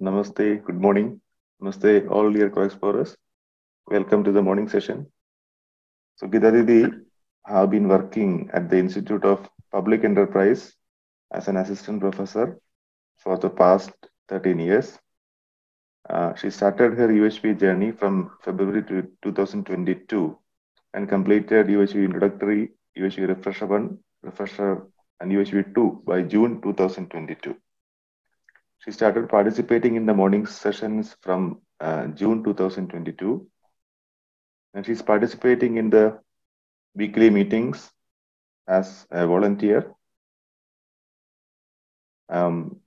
Namaste, good morning. Namaste, all dear co-explorers. Welcome to the morning session. So, Geeta Didi have been working at the Institute of Public Enterprise as an assistant professor for the past 13 years. Uh, she started her UHV journey from February to 2022 and completed UHV introductory, UHV refresher 1, refresher, and UHV 2 by June 2022. She started participating in the morning sessions from uh, June 2022. And she's participating in the weekly meetings as a volunteer. Um,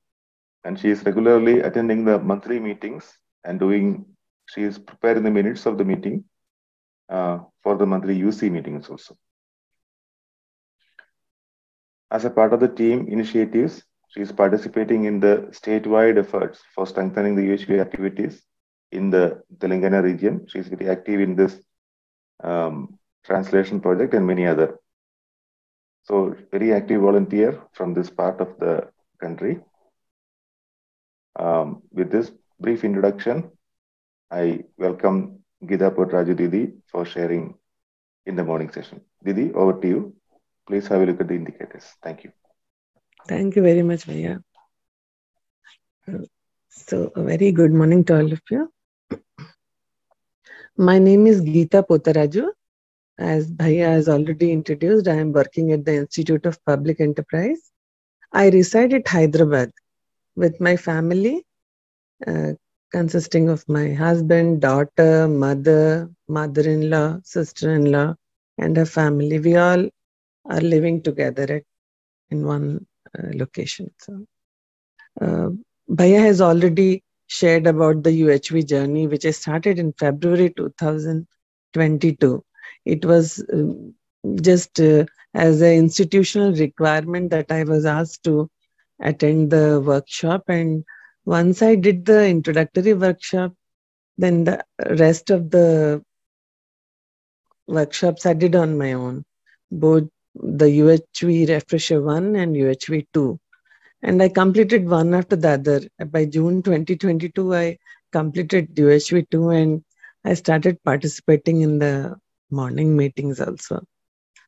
and she is regularly attending the monthly meetings and doing, she is preparing the minutes of the meeting uh, for the monthly UC meetings also. As a part of the team initiatives, she is participating in the statewide efforts for strengthening the UHV activities in the Telangana region. She is very active in this um, translation project and many other. So very active volunteer from this part of the country. Um, with this brief introduction, I welcome Geeta Potaraju Didi for sharing in the morning session. Didi, over to you. Please have a look at the indicators. Thank you. Thank you very much, Bhaiya. So, a very good morning to all of you. My name is Geeta Potaraju. As Bhaiya has already introduced, I am working at the Institute of Public Enterprise. I reside at Hyderabad with my family, uh, consisting of my husband, daughter, mother, mother in law, sister in law, and her family. We all are living together at, in one location. So, uh, Bhaiya has already shared about the UHV journey, which I started in February 2022. It was uh, just uh, as an institutional requirement that I was asked to attend the workshop. And once I did the introductory workshop, then the rest of the workshops I did on my own, both the UHV refresher 1 and UHV 2. And I completed one after the other. By June 2022, I completed UHV 2 and I started participating in the morning meetings also.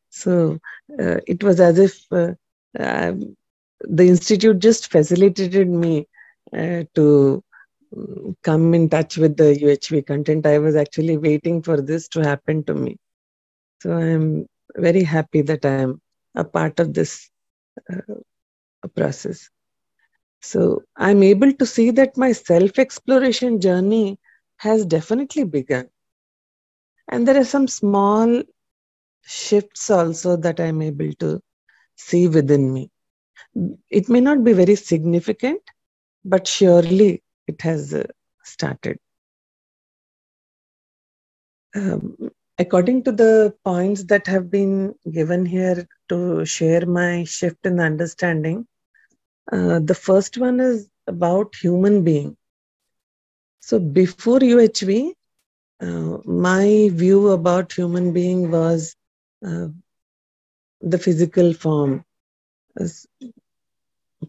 So uh, it was as if uh, uh, the institute just facilitated me uh, to mm, come in touch with the UHV content. I was actually waiting for this to happen to me. So I'm very happy that I am a part of this uh, process. So I'm able to see that my self exploration journey has definitely begun. And there are some small shifts also that I'm able to see within me. It may not be very significant, but surely it has uh, started. Um, according to the points that have been given here to share my shift in understanding, uh, the first one is about human being. So before UHV, uh, my view about human being was uh, the physical form,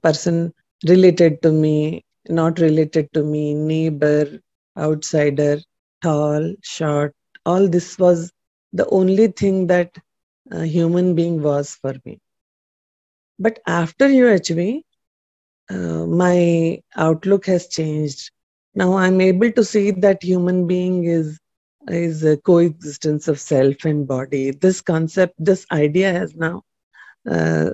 person related to me, not related to me, neighbor, outsider, tall, short, all this was the only thing that a human being was for me. But after UHV, uh, my outlook has changed. Now I'm able to see that human being is is a coexistence of self and body. This concept, this idea has now uh,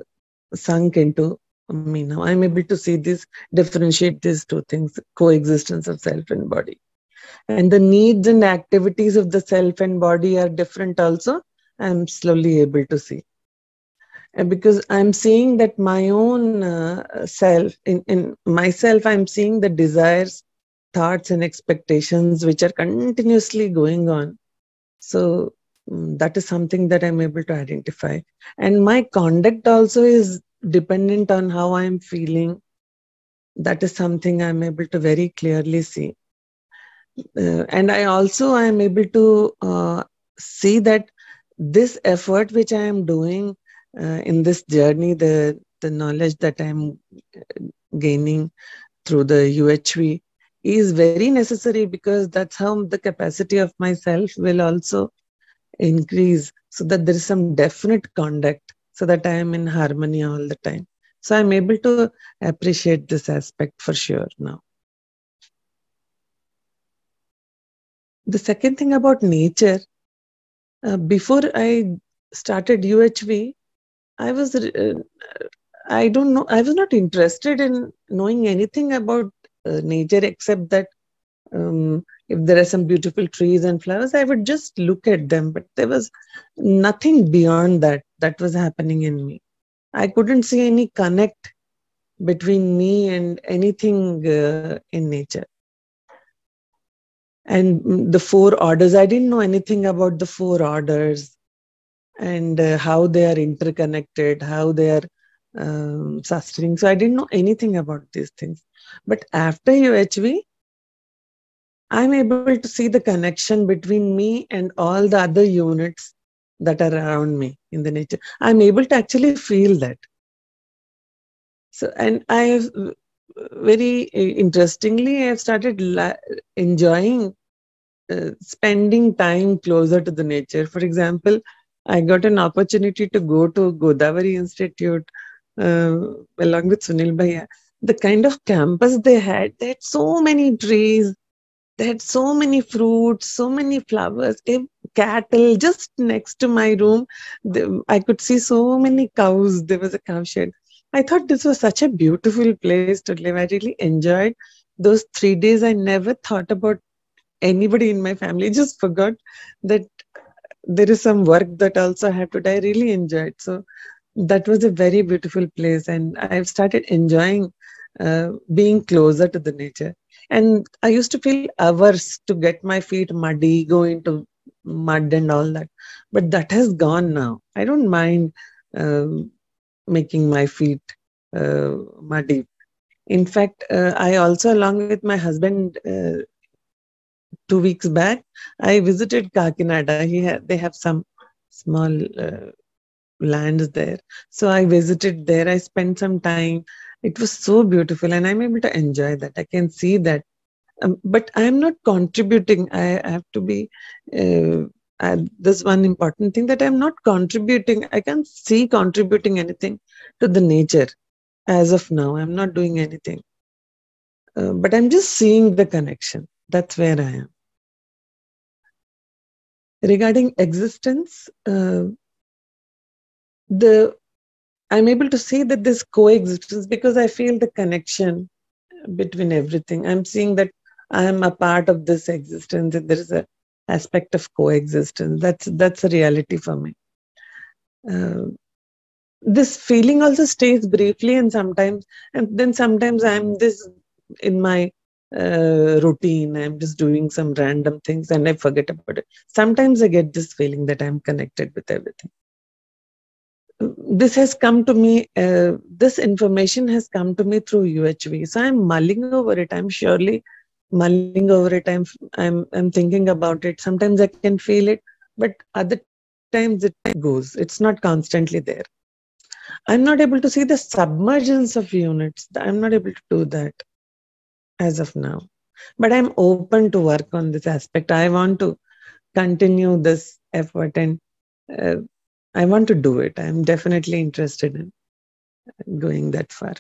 sunk into me. Now I'm able to see this, differentiate these two things: coexistence of self and body and the needs and activities of the self and body are different also i'm slowly able to see. And because i'm seeing that my own uh, self in, in myself i'm seeing the desires thoughts and expectations which are continuously going on. So um, that is something that i'm able to identify. And my conduct also is dependent on how i'm feeling. That is something i'm able to very clearly see uh, and I also i am able to uh, see that this effort which I am doing uh, in this journey, the the knowledge that I'm uh, gaining through the UHV is very necessary because that's how the capacity of myself will also increase so that there is some definite conduct so that I am in harmony all the time. So I'm able to appreciate this aspect for sure now. The second thing about nature, uh, before I started UHV, I was, uh, I don't know, I was not interested in knowing anything about uh, nature except that um, if there are some beautiful trees and flowers, I would just look at them. But there was nothing beyond that that was happening in me. I couldn't see any connect between me and anything uh, in nature. And the four orders, I didn't know anything about the four orders and uh, how they are interconnected, how they are um, sustaining. So I didn't know anything about these things. But after UHV, I'm able to see the connection between me and all the other units that are around me in the nature. I'm able to actually feel that. So, and I have very interestingly, I have started la- enjoying uh, spending time closer to the nature. For example, I got an opportunity to go to Godavari Institute uh, along with Sunil Bhaiya. The kind of campus they had, they had so many trees, they had so many fruits, so many flowers, cattle just next to my room. I could see so many cows. There was a cow shed. I thought this was such a beautiful place to live. I really enjoyed those three days. I never thought about anybody in my family. I just forgot that there is some work that also I have to do. I really enjoyed. So that was a very beautiful place, and I've started enjoying uh, being closer to the nature. And I used to feel averse to get my feet muddy, go into mud and all that. But that has gone now. I don't mind uh, making my feet uh, muddy. In fact, uh, I also, along with my husband, uh, two weeks back, I visited Kakinada. He ha- they have some small uh, lands there. So I visited there. I spent some time. It was so beautiful, and I'm able to enjoy that. I can see that. Um, but I'm not contributing. I, I have to be. Uh, this one important thing that I'm not contributing. I can't see contributing anything to the nature as of now. I'm not doing anything. Uh, but I'm just seeing the connection. That's where I am. Regarding existence, uh, the I'm able to see that this coexistence because I feel the connection between everything. I'm seeing that I am a part of this existence. That there is a aspect of coexistence. That's that's a reality for me. Uh, this feeling also stays briefly, and sometimes, and then sometimes I'm this in my uh, routine. I'm just doing some random things, and I forget about it. Sometimes I get this feeling that I'm connected with everything this has come to me, uh, this information has come to me through UHV. So I'm mulling over it. I'm surely mulling over it. I'm, I'm, I'm thinking about it. Sometimes I can feel it, but other times it goes. It's not constantly there. I'm not able to see the submergence of units. I'm not able to do that as of now. But I'm open to work on this aspect. I want to continue this effort and uh, I want to do it. I'm definitely interested in going that far.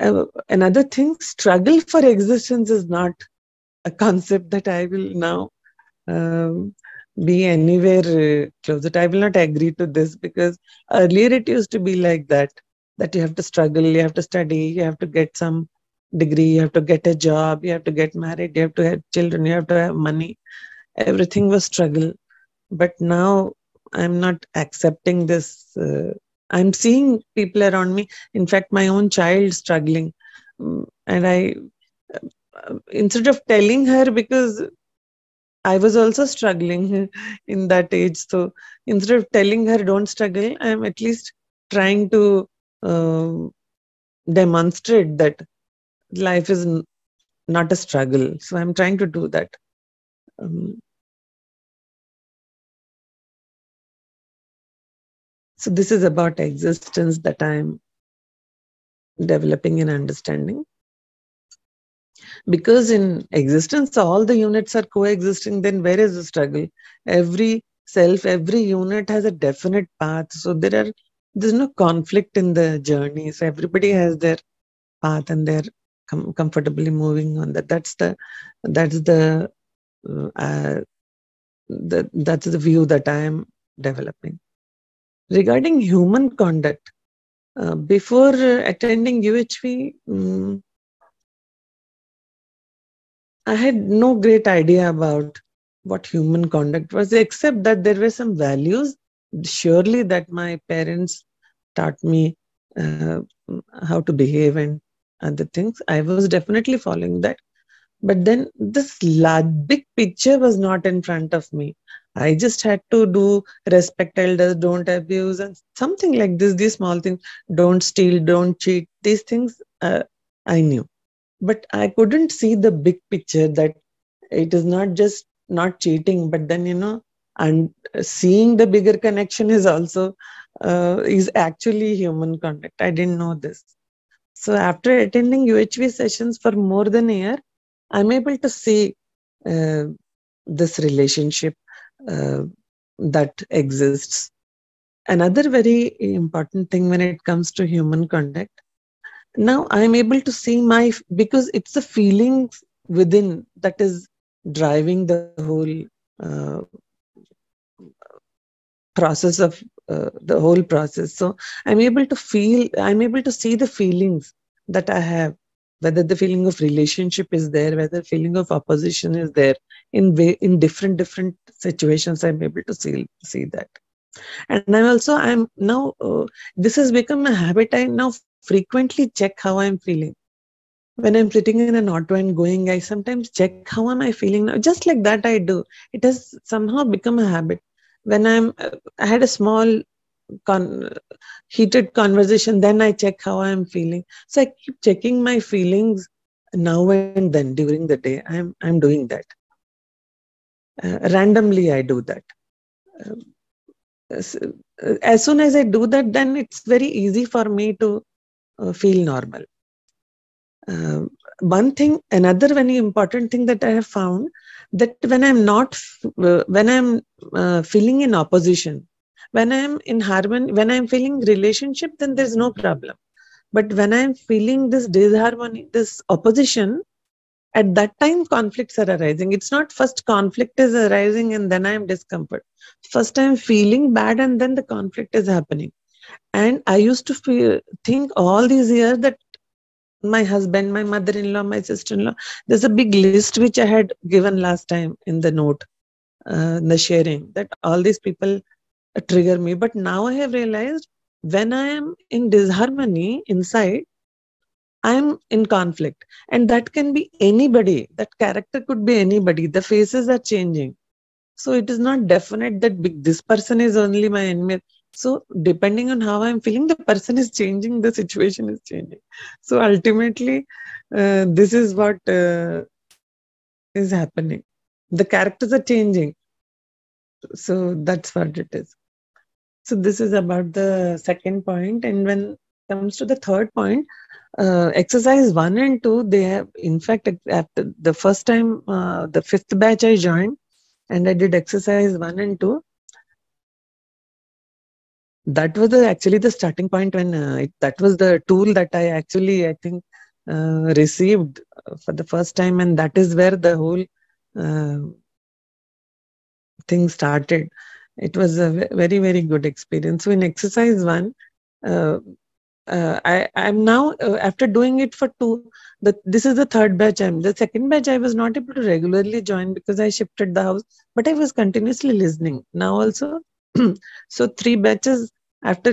Uh, another thing, struggle for existence is not a concept that I will now um, be anywhere uh, closer. I will not agree to this because earlier it used to be like that that you have to struggle, you have to study, you have to get some degree, you have to get a job, you have to get married, you have to have children, you have to have money. Everything was struggle. But now i'm not accepting this uh, i'm seeing people around me. In fact my own child struggling. Mm, and i uh, instead of telling her because i was also struggling in that age. So instead of telling her don't struggle i'm at least trying to uh, demonstrate that life is not a struggle. So i'm trying to do that. Um, So, this is about existence that I'm developing and understanding. because in existence all the units are coexisting then where is the struggle? Every self every unit has a definite path. So there are there's no conflict in the journey. So everybody has their path and they're com- comfortably moving on that. That's the that's the uh, the, that's the view that i am developing regarding human conduct uh, before attending uhv um, I had no great idea about what human conduct was, except that there were some values, surely, that my parents taught me uh, how to behave and other things. I was definitely following that. But then this large, big picture was not in front of me. I just had to do respect elders, don't abuse, and something like this. These small things, don't steal, don't cheat. These things uh, I knew but i couldn't see the big picture that it is not just not cheating but then you know and seeing the bigger connection is also uh, is actually human conduct i didn't know this so after attending uhv sessions for more than a year i'm able to see uh, this relationship uh, that exists. Another very important thing when it comes to human conduct now i'm able to see my because it's the feelings within that is driving the whole uh, process of uh, the whole process. So i'm able to feel i'm able to see the feelings that i have whether the feeling of relationship is there whether feeling of opposition is there in in different different situations i'm able to see see that and i'm also i'm now uh, this has become a habit i now frequently check how I'm feeling. When I'm sitting in an auto and going, I sometimes check how am I feeling now. Just like that, I do. It has somehow become a habit. When I'm, uh, I had a small con- heated conversation, then I check how I'm feeling. So I keep checking my feelings now and then during the day. I'm I'm doing that. Uh, randomly, I do that. Um, as soon as I do that, then it's very easy for me to uh, feel normal. Uh, one thing, another very important thing that I have found that when I'm not, uh, when I'm uh, feeling in opposition, when I'm in harmony, when I'm feeling relationship, then there's no problem. But when I'm feeling this disharmony, this opposition, at that time conflicts are arising. It's not first conflict is arising and then I'm discomfort. First I'm feeling bad and then the conflict is happening. And I used to feel, think all these years that my husband, my mother in law, my sister in law, there's a big list which I had given last time in the note, uh, the sharing, that all these people trigger me. But now I have realized when I am in disharmony inside, I'm in conflict. And that can be anybody. That character could be anybody. The faces are changing. So it is not definite that this person is only my enemy. So depending on how I'm feeling, the person is changing, the situation is changing. So ultimately, uh, this is what uh, is happening. The characters are changing. So that's what it is. So this is about the second point. And when it comes to the third point, uh, exercise one and two, they have, in fact, after the first time, uh, the fifth batch I joined, and I did exercise one and two that was the, actually the starting point when uh, it, that was the tool that I actually I think uh, received for the first time, and that is where the whole uh, thing started. It was a very very good experience. So in exercise one, uh, uh, I am now uh, after doing it for two. The, this is the third batch. I'm the second batch. I was not able to regularly join because I shifted the house, but I was continuously listening. Now also so three batches after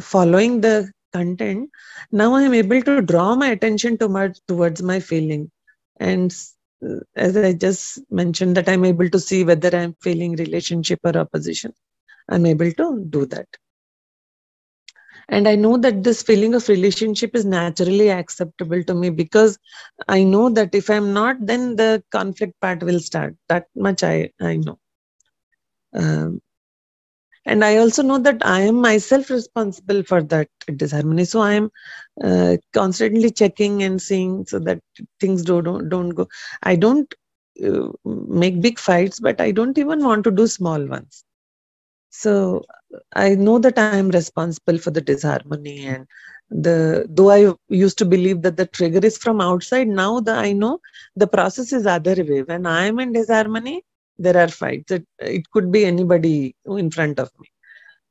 following the content, now I am able to draw my attention towards towards my feeling, and as I just mentioned, that I'm able to see whether I'm feeling relationship or opposition. I'm able to do that. And I know that this feeling of relationship is naturally acceptable to me because I know that if I'm not, then the conflict part will start. That much I, I know. Um, and i also know that i am myself responsible for that disharmony. So i am uh, constantly checking and seeing so that things don't don't, don't go. I don't uh, make big fights but i don't even want to do small ones. So i know that i am responsible for the disharmony and the though i used to believe that the trigger is from outside now i know the process is other way. When i am in disharmony there are fights it, it could be anybody in front of me.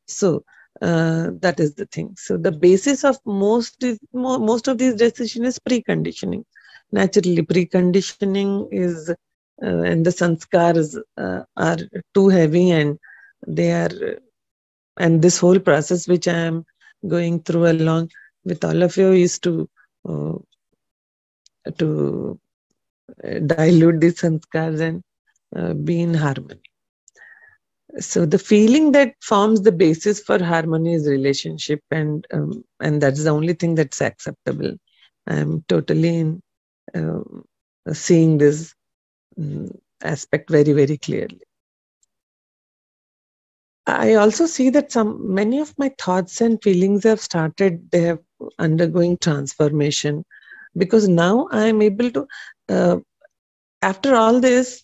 So uh, that is the thing. So the basis of most most of these decision is preconditioning. Naturally preconditioning is uh, and the sanskars uh, are too heavy and they are and this whole process which i am going through along with all of you is to uh, to dilute these sanskars and uh, be in harmony. So the feeling that forms the basis for harmony is relationship, and um, and that's the only thing that's acceptable. I'm totally in, uh, seeing this um, aspect very very clearly. I also see that some many of my thoughts and feelings have started. They have undergoing transformation because now I am able to. Uh, after all this,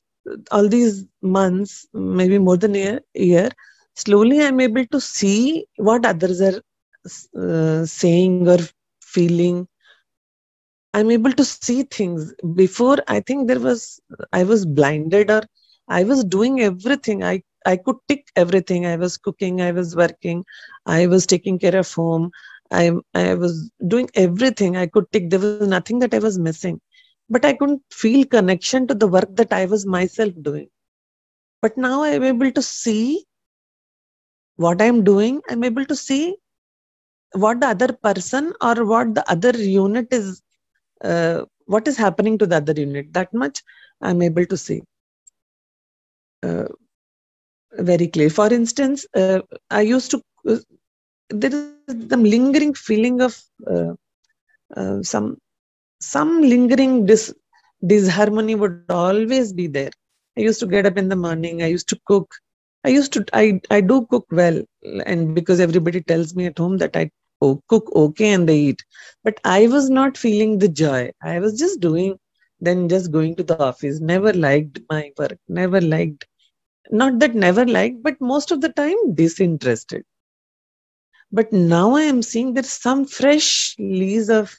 all these months, maybe more than a year, slowly I'm able to see what others are uh, saying or feeling. I'm able to see things. Before, I think there was I was blinded or I was doing everything. I I could tick everything. I was cooking, I was working, I was taking care of home, I, I was doing everything I could tick. There was nothing that I was missing. But I couldn't feel connection to the work that I was myself doing. But now I'm able to see what I'm doing. I'm able to see what the other person or what the other unit is, uh, what is happening to the other unit. That much I'm able to see. Uh, very clear. For instance, uh, I used to, uh, there is the lingering feeling of uh, uh, some some lingering dis, disharmony would always be there. I used to get up in the morning. I used to cook. I used to I I do cook well, and because everybody tells me at home that I oh, cook okay and they eat, but I was not feeling the joy. I was just doing, then just going to the office. Never liked my work. Never liked not that never liked, but most of the time disinterested. But now I am seeing there's some fresh lease of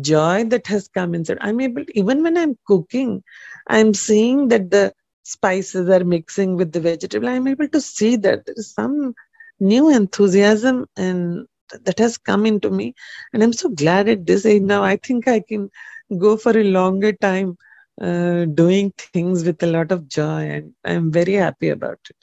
joy that has come inside. I'm able, to, even when I'm cooking, I'm seeing that the spices are mixing with the vegetable. I'm able to see that there is some new enthusiasm and that has come into me. And I'm so glad at this age now. I think I can go for a longer time uh, doing things with a lot of joy and i'm very happy about it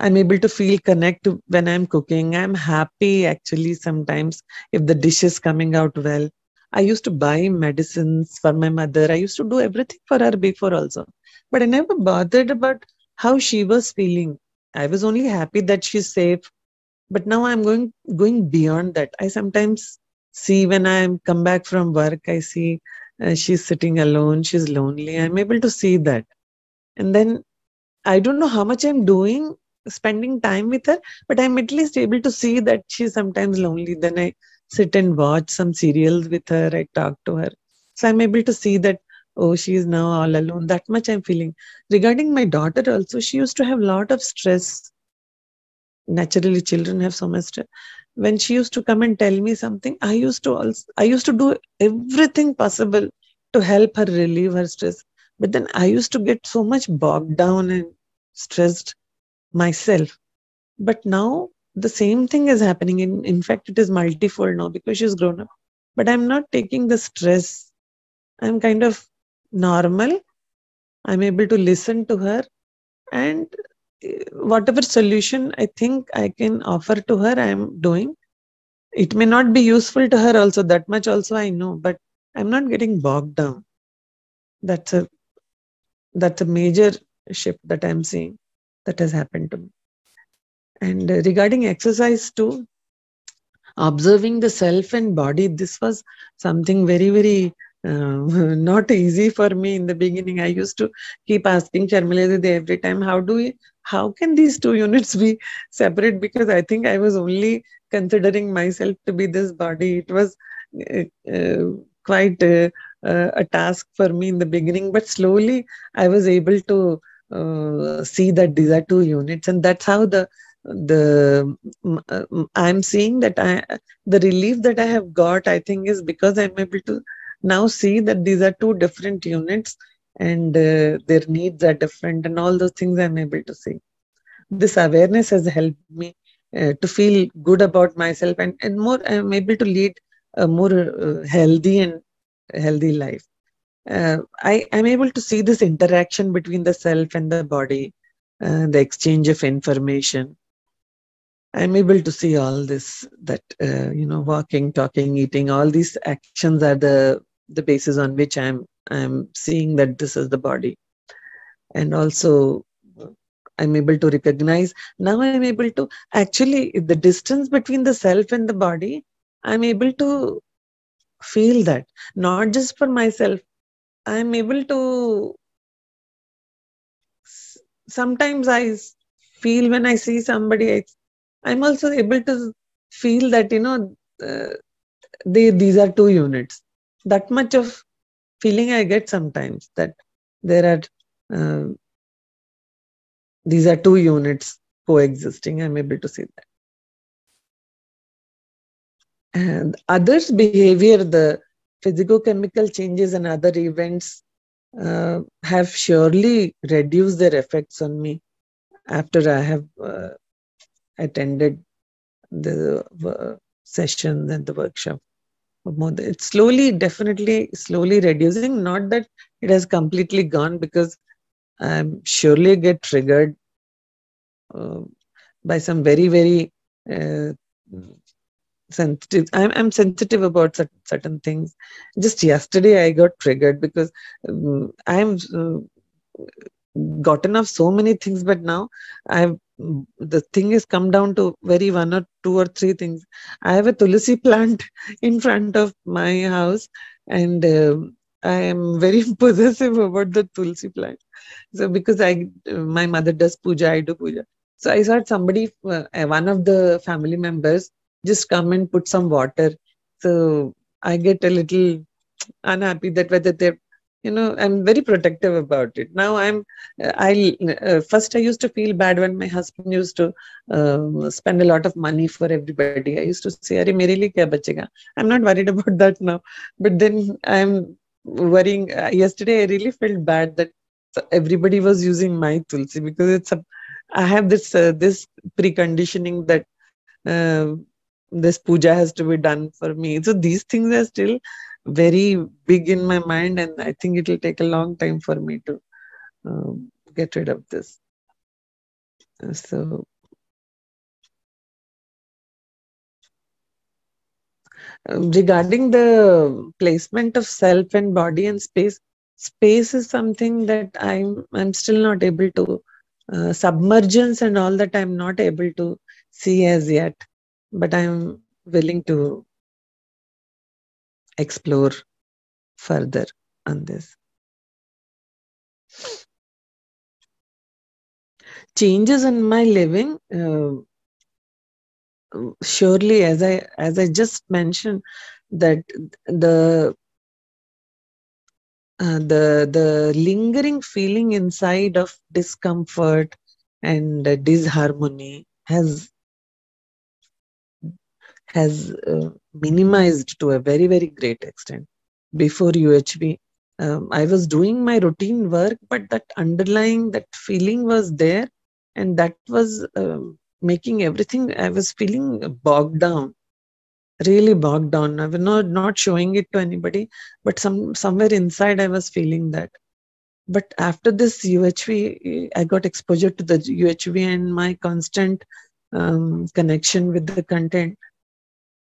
i'm able to feel connect when i'm cooking i'm happy actually sometimes if the dish is coming out well i used to buy medicines for my mother. I used to do everything for her before also. But i never bothered about how she was feeling. I was only happy that she's safe. But now i'm going going beyond that. I sometimes see when i come back from work i see uh, she's sitting alone she's lonely. I'm able to see that. And then i don't know how much i'm doing spending time with her but i'm at least able to see that she's sometimes lonely. Then i sit and watch some serials with her i talk to her. So i'm able to see that oh she is now all alone. That much i'm feeling. Regarding my daughter also she used to have a lot of stress. Naturally children have so much stress. When she used to come and tell me something i used to also i used to do everything possible to help her relieve her stress. But then i used to get so much bogged down and stressed myself. But now the same thing is happening in in fact it is multifold now because she's grown up but i'm not taking the stress i'm kind of normal i'm able to listen to her and uh, whatever solution I think I can offer to her, I am doing. It may not be useful to her also, that much also I know, but I'm not getting bogged down. That's a that's a major shift that I'm seeing that has happened to me. And uh, regarding exercise too, observing the self and body, this was something very, very uh, not easy for me in the beginning. I used to keep asking Charmila every time, how do we, how can these two units be separate? Because I think I was only considering myself to be this body. It was uh, uh, quite uh, uh, a task for me in the beginning, but slowly I was able to uh, see that these are two units, and that's how the the i'm seeing that i the relief that i have got i think is because i'm able to now see that these are two different units and uh, their needs are different and all those things i'm able to see. This awareness has helped me uh, to feel good about myself and, and more i'm able to lead a more uh, healthy and healthy life. Uh, i am able to see this interaction between the self and the body uh, the exchange of information i'm able to see all this that uh, you know walking talking eating all these actions are the the basis on which i'm i'm seeing that this is the body. And also i'm able to recognize now i'm able to actually the distance between the self and the body i'm able to feel that. Not just for myself i'm able to sometimes i feel when i see somebody I'm also able to feel that, you know, uh, they, these are two units. That much of feeling I get sometimes that there are, uh, these are two units coexisting. I'm able to see that. And others' behavior, the physicochemical changes and other events uh, have surely reduced their effects on me after I have uh, attended the sessions and the workshop. It's slowly, definitely, slowly reducing. Not that it has completely gone because I'm surely get triggered uh, by some very, very uh, sensitive. I'm, I'm sensitive about certain, certain things. Just yesterday, I got triggered because um, I'm uh, gotten off so many things, but now I've the thing is come down to very one or two or three things. I have a tulsi plant in front of my house, and uh, I am very possessive about the tulsi plant. So because I, my mother does puja, I do puja. So I thought somebody, uh, one of the family members, just come and put some water. So I get a little unhappy that whether they're you know i'm very protective about it. Now i'm i uh, first i used to feel bad when my husband used to uh, spend a lot of money for everybody. I used to say Are mere liye kya bachega i'm not worried about that now. But then i'm worrying uh, yesterday i really felt bad that everybody was using my tulsi because it's a i have this uh, this preconditioning that uh, this puja has to be done for me. So these things are still very big in my mind and i think it will take a long time for me to um, get rid of this. So um, regarding the placement of self and body and space space is something that i'm i'm still not able to uh, submergence and all that i'm not able to see as yet but i'm willing to explore further on this. Changes in my living, uh, surely, as I as I just mentioned, that the uh, the the lingering feeling inside of discomfort and uh, disharmony has has uh, minimized to a very, very great extent. Before UHV, um, I was doing my routine work, but that underlying, that feeling was there, and that was uh, making everything, I was feeling bogged down, really bogged down. I was not, not showing it to anybody, but some somewhere inside, I was feeling that. But after this UHV, I got exposure to the UHV and my constant um, connection with the content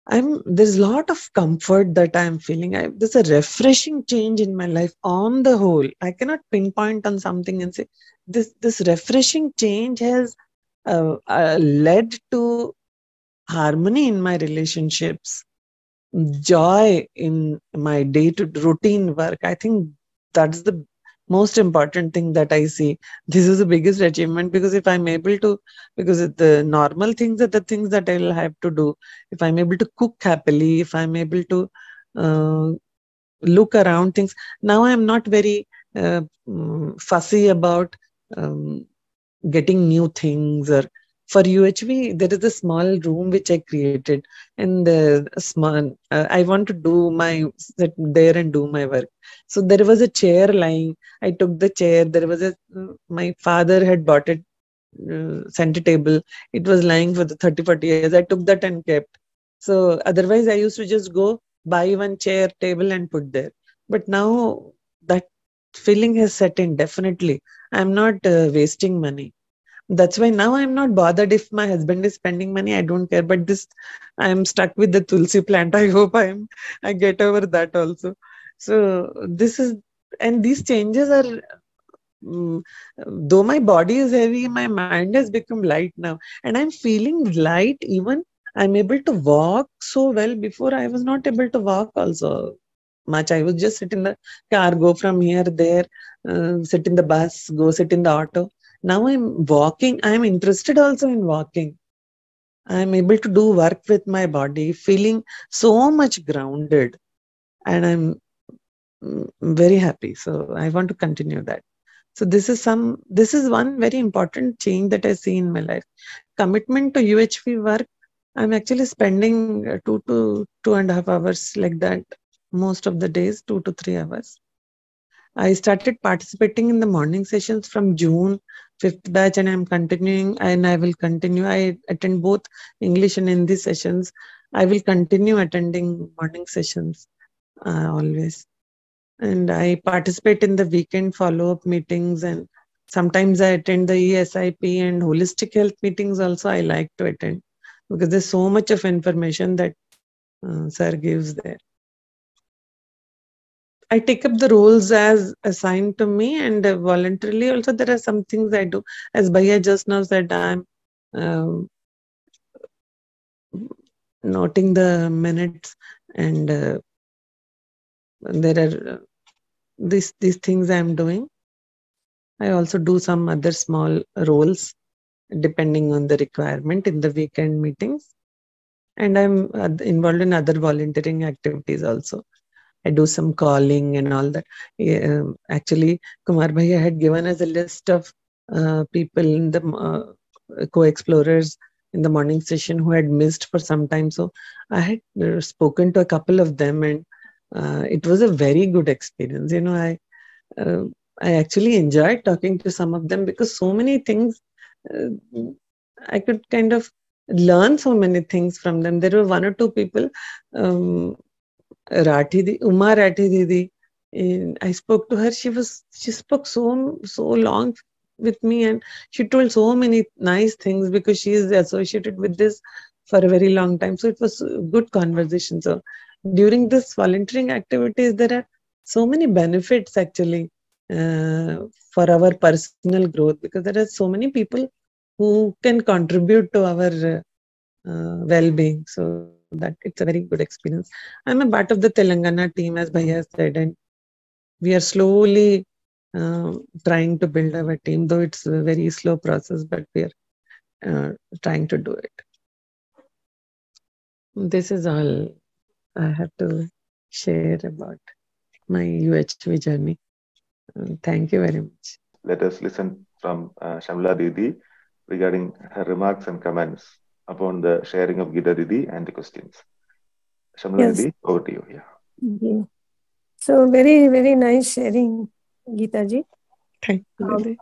I'm there's a lot of comfort that I'm feeling. I, there's a refreshing change in my life on the whole. I cannot pinpoint on something and say this this refreshing change has uh, uh, led to harmony in my relationships. joy in my day to routine work. I think that's the most important thing that I see. This is the biggest achievement because if I'm able to, because the normal things are the things that I'll have to do. If I'm able to cook happily, if I'm able to uh, look around things, now I'm not very uh, mm, fussy about um, getting new things or for UHV, there is a small room which I created, and uh, small. Uh, I want to do my sit there and do my work. So there was a chair lying. I took the chair. There was a my father had bought it uh, center table. It was lying for the 30, 40 years. I took that and kept. So otherwise, I used to just go buy one chair, table, and put there. But now that feeling has set in. Definitely, I'm not uh, wasting money that's why now i'm not bothered if my husband is spending money i don't care. But this i'm stuck with the tulsi plant. I hope i'm i get over that also. So this is and these changes are um, though my body is heavy my mind has become light now. And i'm feeling light even. I'm able to walk so well. Before i was not able to walk also much. I was just sit in the car go from here there uh, sit in the bus go sit in the auto now i'm walking i'm interested also in walking. I'm able to do work with my body feeling so much grounded. And i'm mm, very happy. So i want to continue that. So this is some this is one very important change that i see in my life. Commitment to uhv work. I'm actually spending uh, two to two and a half hours like that most of the days two to three hours. I started participating in the morning sessions from June fifth batch, and I'm continuing, and I will continue. I attend both English and Hindi sessions. I will continue attending morning sessions uh, always, and I participate in the weekend follow-up meetings, and sometimes I attend the ESIP and holistic health meetings. Also, I like to attend because there's so much of information that uh, sir gives there. I take up the roles as assigned to me and uh, voluntarily. Also, there are some things I do. As Bhaiya just now said, I'm um, noting the minutes and uh, there are uh, these these things I'm doing. I also do some other small roles depending on the requirement in the weekend meetings, and I'm uh, involved in other volunteering activities also. I do some calling and all that. Um, actually, Kumar Bhaiya had given us a list of uh, people in the uh, co-explorers in the morning session who had missed for some time. So I had uh, spoken to a couple of them, and uh, it was a very good experience. You know, I uh, I actually enjoyed talking to some of them because so many things uh, I could kind of learn so many things from them. There were one or two people. Um, Rathi, Uma Rathi Didi. I spoke to her. She was she spoke so so long with me, and she told so many nice things because she is associated with this for a very long time. So it was good conversation. So during this volunteering activities, there are so many benefits actually uh, for our personal growth because there are so many people who can contribute to our uh, well-being. So that it's a very good experience. I'm a part of the Telangana team, as Bhaiya said, and we are slowly uh, trying to build our team, though it's a very slow process, but we are uh, trying to do it. This is all I have to share about my UHV journey. Uh, thank you very much. Let us listen from uh, Shamla Didi regarding her remarks and comments upon the sharing of Geeta Didi and the questions. Shamla yes. Didi, over to you. Yeah. yeah. So very, very nice sharing, Gita ji. Thank you. Um,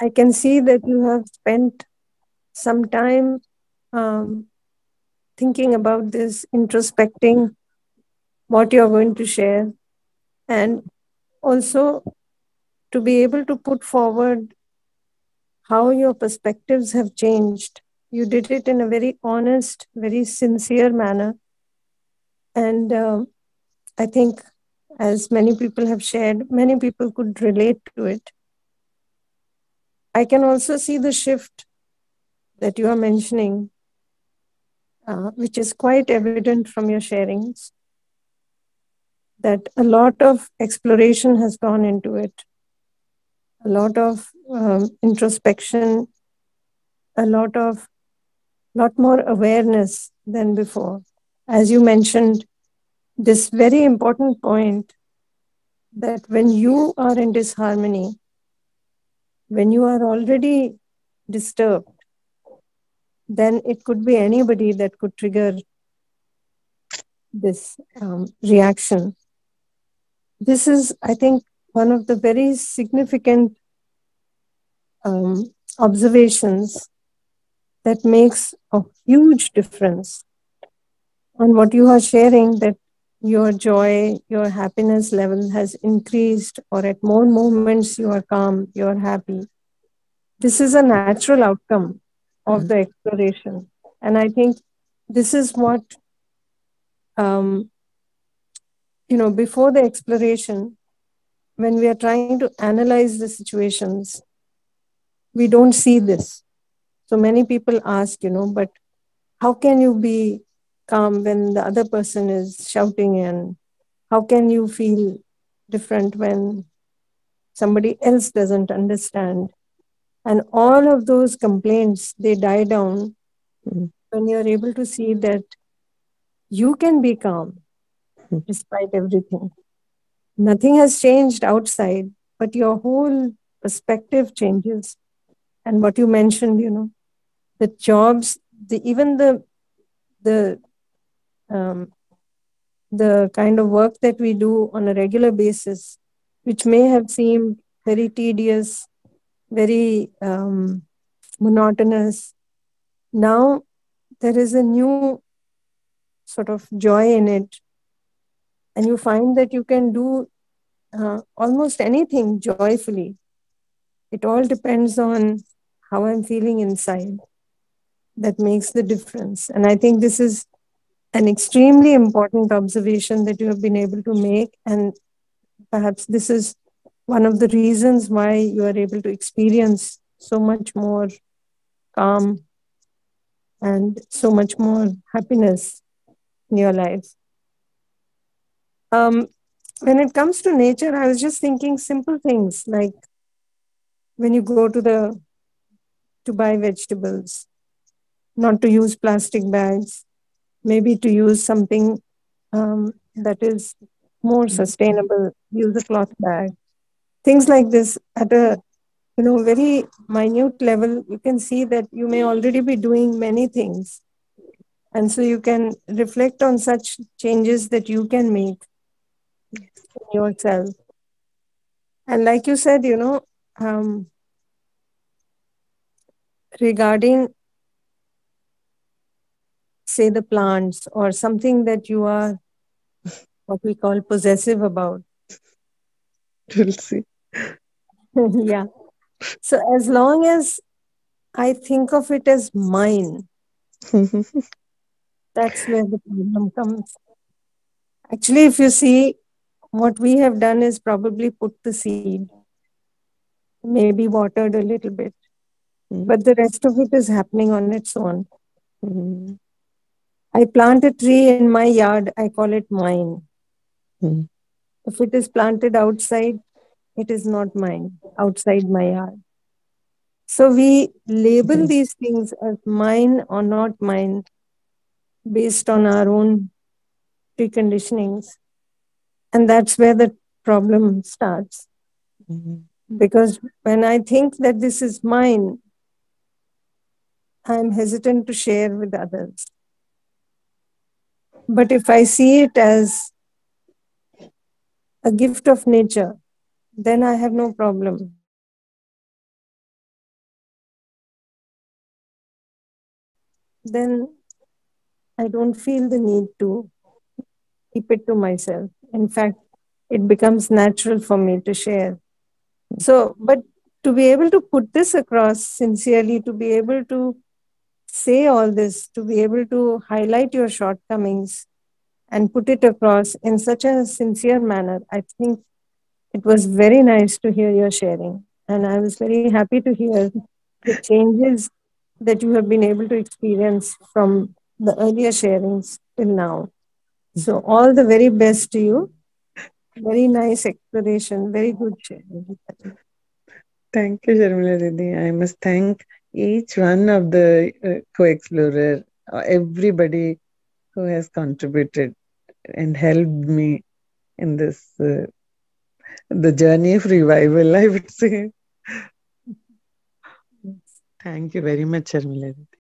I can see that you have spent some time um, thinking about this, introspecting what you're going to share, and also to be able to put forward how your perspectives have changed you did it in a very honest, very sincere manner. And uh, I think, as many people have shared, many people could relate to it. I can also see the shift that you are mentioning uh, which is quite evident from your sharings, that a lot of exploration has gone into it, a lot of um, introspection, a lot of lot more awareness than before. As you mentioned, this very important point that when you are in disharmony, when you are already disturbed, then it could be anybody that could trigger this um, reaction. This is, I think, one of the very significant um, observations that makes a huge difference And what you are sharing that your joy, your happiness level has increased, or at more moments you are calm, you are happy. This is a natural outcome of the exploration. And I think this is what, um, you know, before the exploration, when we are trying to analyze the situations, we don't see this. So many people ask, you know, but how can you be calm when the other person is shouting and how can you feel different when somebody else doesn't understand and all of those complaints they die down mm. when you're able to see that you can be calm mm. despite everything nothing has changed outside but your whole perspective changes and what you mentioned you know the jobs the even the the um, the kind of work that we do on a regular basis, which may have seemed very tedious, very um, monotonous, now there is a new sort of joy in it. And you find that you can do uh, almost anything joyfully. It all depends on how I'm feeling inside. That makes the difference. And I think this is an extremely important observation that you have been able to make. And perhaps this is one of the reasons why you are able to experience so much more calm and so much more happiness in your life. Um, when it comes to nature, I was just thinking simple things like when you go to the to buy vegetables, not to use plastic bags, maybe to use something um, that is more sustainable, use a cloth bag. Things like this at a you know very minute level, you can see that you may already be doing many things. And so you can reflect on such changes that you can make in yourself. And like you said, you know, um, regarding say the plants or something that you are what we call possessive about. We'll see. Yeah. So as long as i think of it as mine that's where the problem comes. Actually if you see what we have done is probably put the seed maybe watered a little bit mm-hmm. but the rest of it is happening on its own. Mm-hmm. I plant a tree in my yard, I call it mine. Hmm. If it is planted outside, it is not mine, outside my yard. So we label hmm. these things as mine or not mine based on our own preconditionings. And that's where the problem starts. Mm-hmm. Because when I think that this is mine, I'm hesitant to share with others. But if I see it as a gift of nature, then I have no problem. Then I don't feel the need to keep it to myself. In fact, it becomes natural for me to share. So, but to be able to put this across sincerely, to be able to say all this, to be able to highlight your shortcomings and put it across in such a sincere manner, I think it was very nice to hear your sharing. And I was very happy to hear the changes that you have been able to experience from the earlier sharings till now. So, all the very best to you. Very nice exploration, very good sharing. Thank you, Sharmila Didi. I must thank each one of the uh, co-explorer, uh, everybody who has contributed and helped me in this uh, the journey of revival, I would say. Thank you very much, Sharmila.